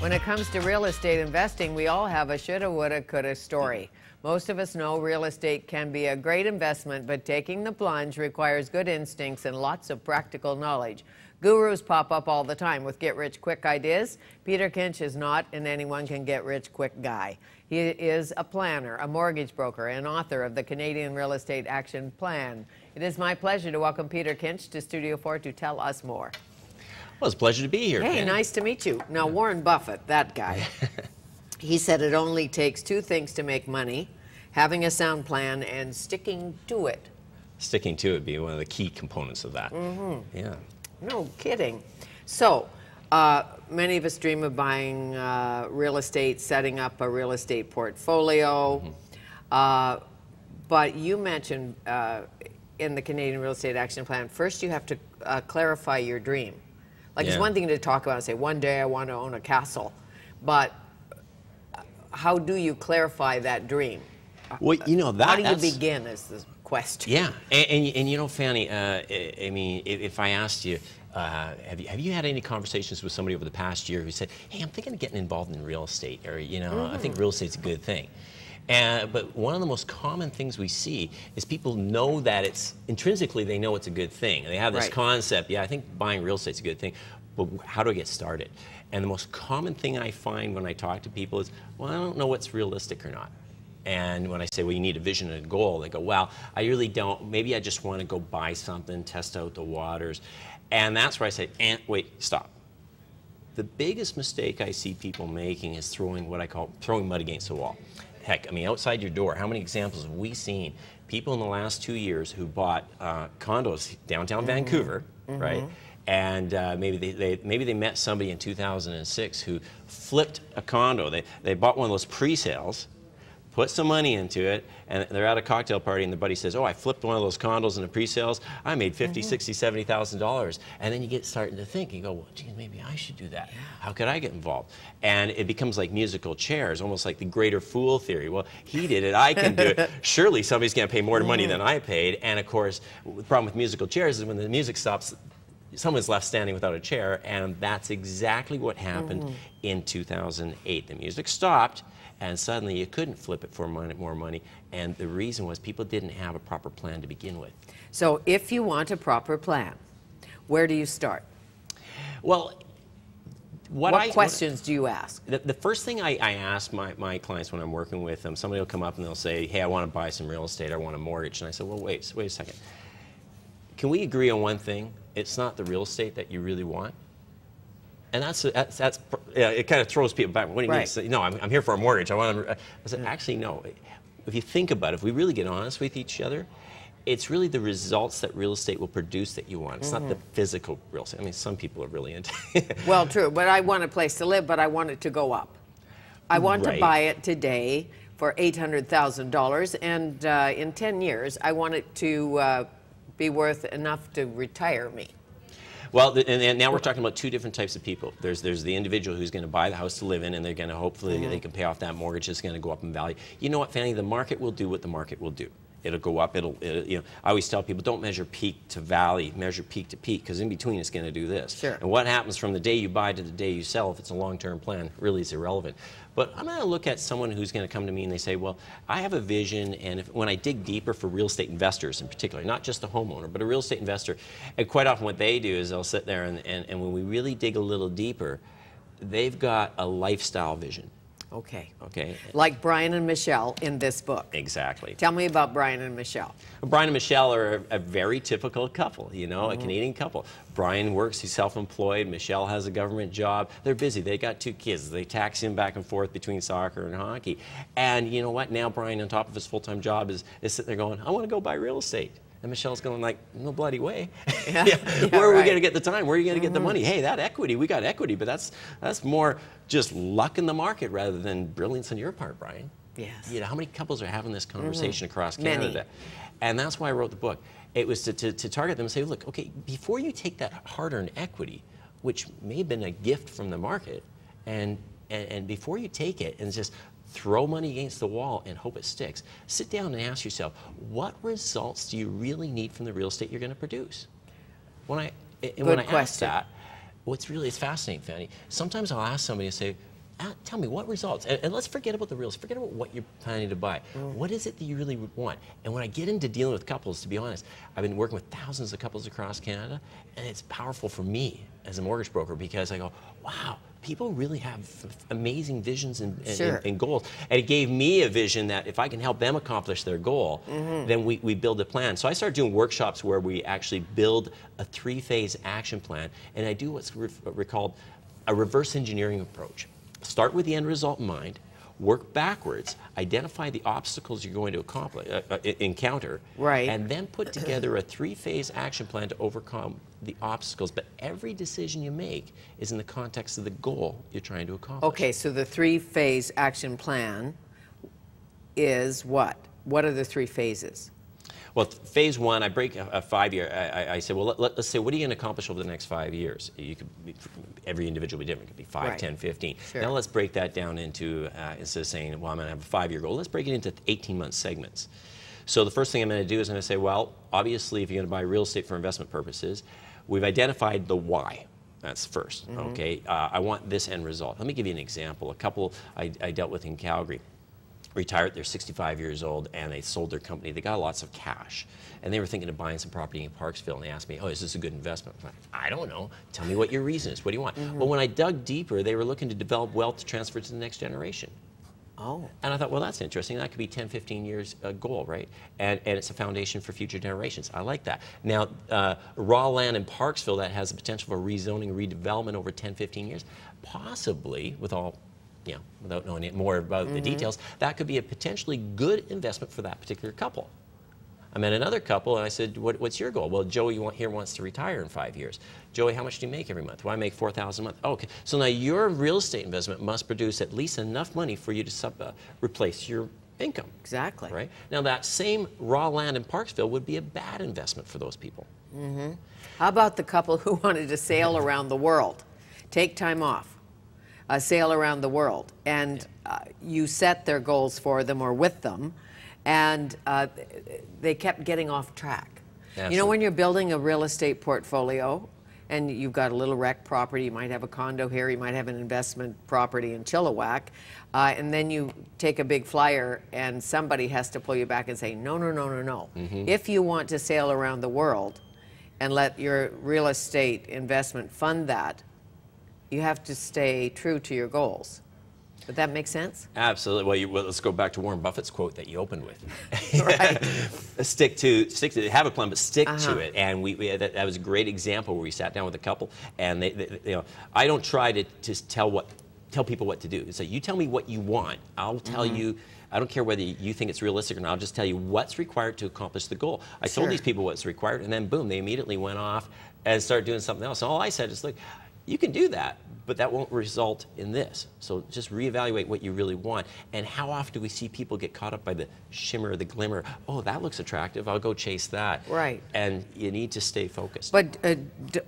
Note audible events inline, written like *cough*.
When it comes to real estate investing, we all have a shoulda, woulda, coulda story. Most of us know real estate can be a great investment, but taking the plunge requires good instincts and lots of practical knowledge. Gurus pop up all the time with get rich quick ideas. Peter Kinch is not an anyone can get rich quick guy. He is a planner, a mortgage broker, and author of the Canadian Real Estate Action Plan. It is my pleasure to welcome Peter Kinch to Studio 4 to tell us more. Well, it's a pleasure to be here. Hey, nice to meet you. Now, Warren Buffett, that guy, *laughs* he said it only takes two things to make money having a sound plan and sticking to it. Sticking to it be one of the key components of that. Mm-hmm. Yeah. No kidding. So, uh, many of us dream of buying uh, real estate, setting up a real estate portfolio. Uh, but you mentioned uh, in the Canadian Real Estate Action Plan, first you have to uh, clarify your dream. Like, it's one thing to talk about and say, one day I want to own a castle. But how do you clarify that dream? Well, you know that. How do you begin is the question. Yeah, and, and, and you know, Fanny, uh, I, mean, if, if I asked you, uh, have you have you had any conversations with somebody over the past year who said, "Hey, I'm thinking of getting involved in real estate," or you know, I think real estate's a good thing. And, but one of the most common things we see is people know that it's intrinsically they know it's a good thing. They have this Right. concept. Yeah, I think buying real estate's a good thing, but how do I get started? And the most common thing I find when I talk to people is, well, I don't know what's realistic or not. And when I say, well, you need a vision and a goal, they go, well, I really don't. Maybe I just want to go buy something, test out the waters. And that's where I say, eh, wait, stop. The biggest mistake I see people making is throwing what I call throwing mud against the wall. Heck, I mean, outside your door, how many examples have we seen? People in the last two years who bought uh, condos downtown Vancouver, right? And uh, maybe they, they maybe they met somebody in 2006 who flipped a condo. They they bought one of those pre-sales, put some money into it, and they're at a cocktail party, and the buddy says, "Oh, I flipped one of those condos in the pre-sales. I made 50, mm-hmm. 60, 70 thousand dollars." And then you get starting to think, you go, "Well, geez, maybe I should do that. How could I get involved?" And it becomes like musical chairs, almost like the greater fool theory. Well, he did it, I can do it. *laughs* Surely somebody's going to pay more money mm-hmm. than I paid. And of course, the problem with musical chairs is when the music stops. Someone's left standing without a chair, and that's exactly what happened mm-hmm. in 2008. The music stopped, and suddenly you couldn't flip it for money, more money. And the reason was people didn't have a proper plan to begin with. So, if you want a proper plan, where do you start? Well, what, What, I questions do you ask? The, the first thing I, I ask my, my clients when I'm working with them, somebody will come up and they'll say, "Hey, I want to buy some real estate. I want a mortgage." And I said, "Well, wait, wait a second. Can we agree on one thing? It's not the real estate that you really want." And that's that's, that's yeah, it kind of throws people back. What do you mean? Right. Say, no, I'm, I'm here for a mortgage. I want to. I said, actually, no. If you think about it, if we really get honest with each other, it's really the results that real estate will produce that you want. It's not the physical real estate. I mean, some people are really into. *laughs* Well, true, but I want a place to live, but I want it to go up. I want to buy it today for $800,000, and uh, in 10 years, I want it to uh, be worth enough to retire me. Well, and, and now we're talking about two different types of people. There's there's the individual who's going to buy the house to live in, and they're going to hopefully mm-hmm. they can pay off that mortgage. It's going to go up in value. You know what, Fanny? The market will do what the market will do. It'll go up. It'll, it'll you know. I always tell people don't measure peak to valley, measure peak to peak, because in between it's going to do this. Sure. And what happens from the day you buy to the day you sell, if it's a long-term plan, really is irrelevant. But I'm going to look at someone who's going to come to me and they say, well, I have a vision, and if, when I dig deeper for real estate investors in particular, not just a homeowner, but a real estate investor, and quite often what they do is they'll sit there and, and, and when we really dig a little deeper, they've got a lifestyle vision. Okay. Okay. Like Brian and Michelle in this book. Exactly. Tell me about Brian and Michelle. Brian and Michelle are a, a very typical couple, you know, Mm-hmm. a Canadian couple. Brian works, he's self-employed. Michelle has a government job. They're busy. They got two kids. They taxi him back and forth between soccer and hockey. And you know what? Now Brian, on top of his full-time job, is, is sitting there going, I want to go buy real estate. And Michelle's going like, no bloody way. Yeah, *laughs* Yeah, yeah, Where are we going to get the time? Where are you going to Mm-hmm. get the money? Hey, that equity, we got equity, but that's that's more just luck in the market rather than brilliance on your part, Brian. Yes. You know, how many couples are having this conversation across Mm-hmm. Many. Canada? And that's why I wrote the book. It was to, to, to target them and say, look, okay, before you take that hard-earned equity, which may have been a gift from the market, and, and, and before you take it and just throw money against the wall and hope it sticks, sit down and ask yourself, what results do you really need from the real estate you're going to produce? When I, and when I ask that, what's really it's fascinating, Fanny. Sometimes I'll ask somebody and say, tell me what results, and, and let's forget about the reals, forget about what you're planning to buy. Mm. What is it that you really want? And when I get into dealing with couples, to be honest, I've been working with thousands of couples across Canada, and it's powerful for me as a mortgage broker because I go, wow, people really have amazing visions and, and, Sure. and- and goals. And it gave me a vision that if I can help them accomplish their goal, mm-hmm. then we, we build a plan. So I started doing workshops where we actually build a three phase action plan, and I do what's re- recalled a reverse engineering approach. Start with the end result in mind. Work backwards, identify the obstacles you're going to accomplish, uh, uh, encounter, Right. and then put together a three-phase action plan to overcome the obstacles. But every decision you make is in the context of the goal you're trying to accomplish. Okay, so the three-phase action plan is what? What are the three phases? Well, phase one, I break a, a five-year. I, I- I said, well, let, us say, what are you going to accomplish over the next five years? You could be, every individual will be different. It could be five, Right. 10, 15. Sure. Now let's break that down into uh, instead of saying, well, I'm going to have a five-year goal. Let's break it into 18-month segments. So the first thing I'm going to do is I'm going to say, well, obviously, if you're going to buy real estate for investment purposes, we've identified the why. That's 1st Mm-hmm. Okay. Uh, I want this end result. Let me give you an example. A couple I, I dealt with in Calgary retired, they're 65 years old, and they sold their company. They got lots of cash. And they were thinking of buying some property in Parksville, and they asked me, oh, is this a good investment? I'm like, I don't know. Tell me what your reason is. What do you want? Well, when I dug deeper, they were looking to develop wealth to transfer to the next generation. Oh, And I thought, well, that's interesting. That could be 10, 15 years uh, goal, right? And, and it's a foundation for future generations. I like that. Now, uh, raw land in Parksville that has the potential for rezoning, redevelopment over 10, 15 years, possibly, with all, you know, without knowing more about the details, that could be a potentially good investment for that particular couple. I met another couple and I said, what, what's your goal? Well, Joey want, here wants to retire in five years. Joey, how much do you make every month? Well, I make 4000 a month. Oh, okay. So now your real estate investment must produce at least enough money for you to sub, uh, replace your income. exactly. Right? Now, that same raw land in Parksville would be a bad investment for those people. How about the couple who wanted to sail around the world, take time off, uh, sail around the world, and uh, you set their goals for them or with them, and uh, they kept getting off track. You know, when you're building a real estate portfolio and you've got a little wreck property, you might have a condo here, you might have an investment property in Chilliwack, uh, and then you take a big flyer and somebody has to pull you back and say, no, no, no, no, no. If you want to sail around the world, and let your real estate investment fund that, you have to stay true to your goals. Would that make sense? Absolutely. Well, you, well, let's go back to Warren Buffett's quote that you opened with. *laughs* Right. *laughs* stick to stick to have a plan, but stick Uh-huh. to it. And we, we that, that was a great example where we sat down with a couple, and they, they, you know, I don't try to to tell what tell people what to do. Like you tell me what you want. I'll tell Mm-hmm. you. I don't care whether you think it's realistic or not. I'll just tell you what's required to accomplish the goal. I Sure. told these people what's required, and then boom, they immediately went off and started doing something else. And all I said is, look, you can do that, but that won't result in this. So just reevaluate what you really want. And how often do we see people get caught up by the shimmer, the glimmer? Oh, that looks attractive. I'll go chase that. Right. And you need to stay focused. But uh, d-